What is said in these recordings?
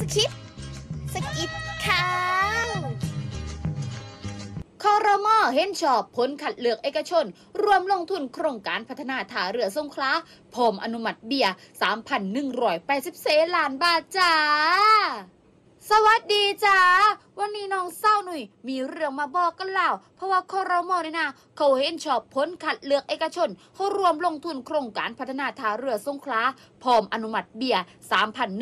สะกิดสะกิดข่าวครม.เห็นชอบผลคัดเลือกเอกชน ร่วมลงทุนโครงการพัฒนาท่าเรือสงขลาพร้อมอนุมัติเบี้ย 3,180ล้านบาทจ้า สวัสดีจ้า วันนี้น้องเศร้าหนุ่ยมีเรื่องมาบอกกันแล้วเพราะว่าคอรมอเนี่ยนะเขาเห็นชอบผลคัดเลือกเอกชน เขาร่วมลงทุนโครงการพัฒนาท่าเรือสงขลาพร้อมอนุมัติเบียร์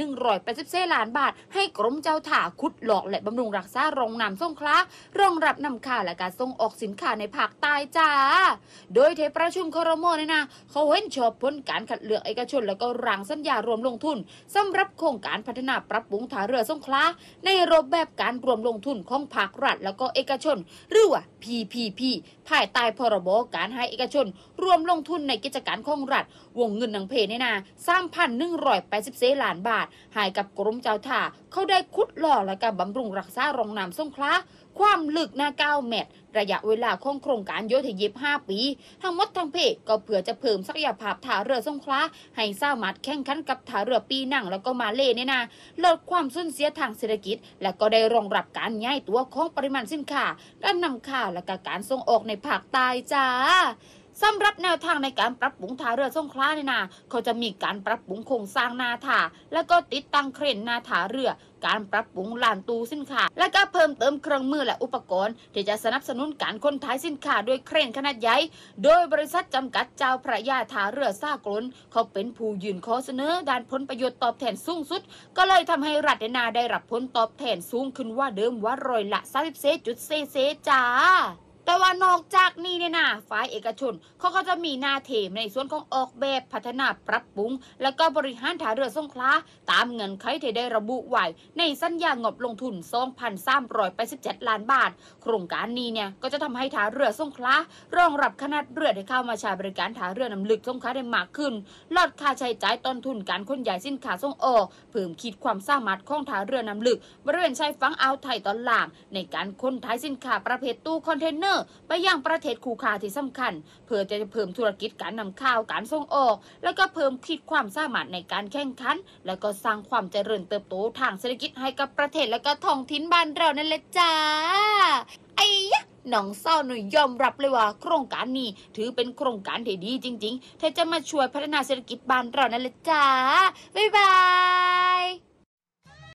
3,180ล้านบาท ให้กรมเจ้าท่าขุดหลอกและบำรุงรักษาโรงน้ำสงขลารองรับนำค่าและการส่งออกสินค้าในภาคใต้จ้า โดยเทประชุมคอรมอเนี่ยนะเขาเห็นชอบผลการคัดเลือกเอกชน แล้วก็ร่างสัญญารวมลงทุนสำหรับโครงการพัฒนาปรับปรุงท่าเรือสงขลาในรูปแบบการรวมลงทุนของภาครัฐ แล้วก็เอกชน หรือว่า PPP ภายใต้พรบการให้เอกชน รวมลงทุนในกิจการของรัฐ วงเงินหนังเพเนี่ยแปดสิบเซล้านบาทให้กับกรมเจ้าท่าเขาได้คุดหล่อและกับำรุงรักษารองน้ำสงขลาความลึกหน้า9เมตร ระยะเวลาของโครงการโยธยิบ5ปี ทั้งหมดทั้งเพกก็เผื่อจะเพิ่มศักยภาพท่าเรือสงขลาให้สามารถแข่งขันกับท่าเรือปีนั่งแล้วก็มาเล่เนี่ยนะลดความสูญเสียทางเศรษฐกิจ และก็ได้รองรับการย้ายตัวของปริมาณสินค้าด้านนำเข้าและก็การส่งออกในภาคใต้จ้า สำหรับแนวทางในการปรับปรุงท่าเรือสงขลาเนี่ยนะเขาจะมีการปรับปรุงโครงสร้างนาท่าแล้วก็ติดตั้งเครนนาท่าเรือ การปรับปรุงลานตูสินค้า และก็เพิ่มเติมเครื่องมือและอุปกรณ์ ที่จะสนับสนุนการขนถ่ายสินค้าด้วยเครนขนาดใหญ่ โดยบริษัทจำกัดเจ้าพระยาท่าเรือซากลนเขาเป็นผู้ยื่นขอเสนอด้านผลประโยชน์ตอบแทนสูงสุด ก็เลยทำให้รัฐนาได้รับผลตอบแทนสูงขึ้นว่าเดิมว่าร้อยละ34จุดเซเซจ้า แต่ว่านอกจากนี้เนี่ยนะฝ่ายเอกชนเขาก็จะมีหนาเทมในส่วนของออกแบบพัฒนาปรับปรุง แล้วก็บริหารท่าเรือสงขลาตามเงินไขที่ได้ระบุไว้ในสัญญางบลงทุน 2,387 ล้านบาท โครงการนี้เนี่ยก็จะทำให้ท่าเรือสงขลารองรับขนาดเรือที่เข้ามาใช้บริการท่าเรือน้ำลึกสงขลาได้มากขึ้น ลดค่าใช้จ่ายต้นทุนการขนย้ายสินค้าส่งออกเพิ่มขีดความสามารถของท่าเรือน้ำลึกบริเวณชายฝั่งอ่าวไทยตอนล่าง ในการขนถ่ายสินค้าประเภทตู้คอนเทนเนอร์ไปยังประเทศคู่ค้าที่สำคัญ เพื่อจะเพิ่มธุรกิจการนำเข้าวการส่งออก แล้วก็เพิ่มขีดความสามารถในการแข่งขัน แล้วก็สร้างความเจริญเติบโตทางเศรษฐกิจให้กับประเทศและก็ท้องถิ่นบ้านเรานั่นแหละจ้าไอ้ยะน้องเศร้าหน่ยยอมรับเลยว่า โครงการนี้ถือเป็นโครงการที่ดีจริงๆที่จะมาช่วยพัฒนาเศรษฐกิจบ้านเรานั่นแหละจ้าบ๊ายบาย